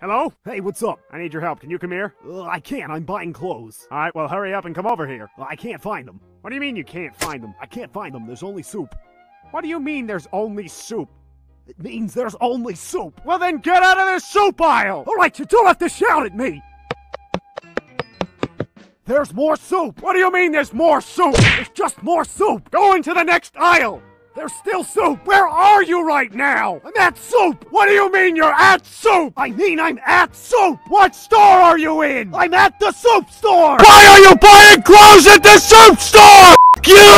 Hello? Hey, what's up? I need your help. Can you come here? Uh, I can't. I'm buying clothes. All right, well, hurry up and come over here. Uh, I can't find them. What do you mean you can't find them? I can't find them. There's only soup. What do you mean there's only soup? It means there's only soup. Well, then get out of this soup aisle! All right, you don't have to shout at me. There's more soup. What do you mean there's more soup? There's just more soup. Go into the next aisle! There's still soup. Where are you right now? I'm at soup. What do you mean you're at soup? I mean, I'm at soup. What store are you in? I'm at the soup store. Why are you buying clothes at the soup store? You!